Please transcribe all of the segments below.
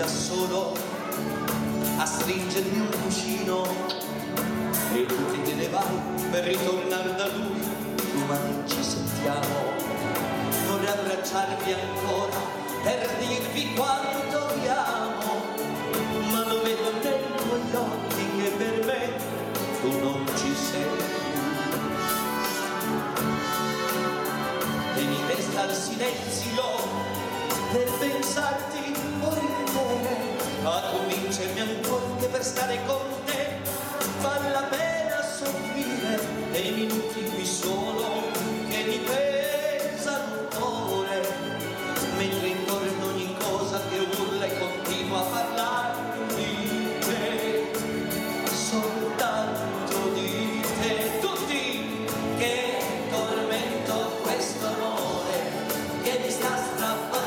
da solo a stringermi un cuscino e tu che te ne vai per ritornare da lui domani ci sentiamo. Vorrei abbracciarvi ancora per dirvi quanto vi amo. Ma lo vedo nei tuoi occhi che per me tu non ci sei e mi resta il silenzio per pensarti orientale a convincermi ancora che per stare con te. Vale la pena soffrire e i minuti qui solo che mi pesano ore mentre intorno ogni cosa che urla e continua a parlare di te. Soltanto di te. Tutti che tormento questo amore che mi sta strappando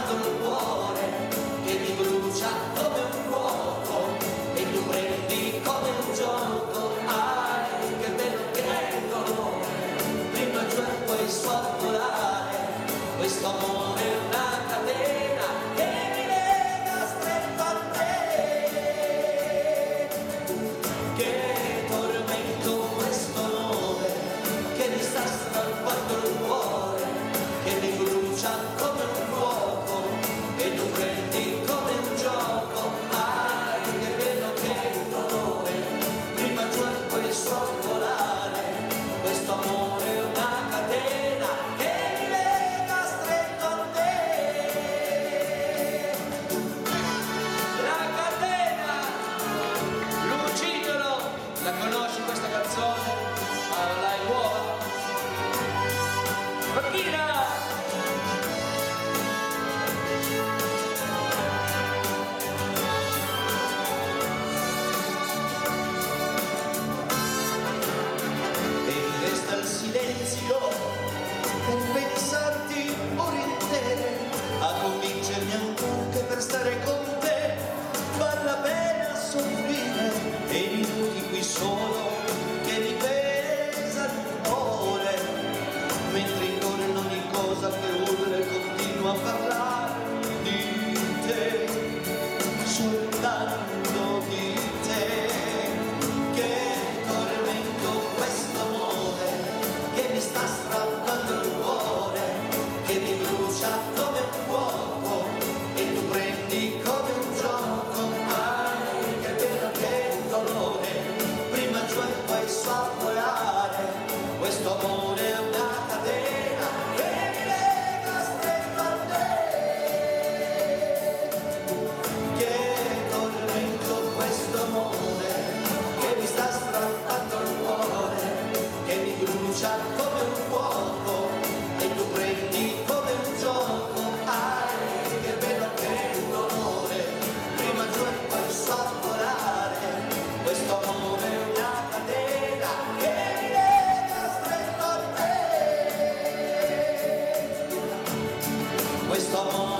song.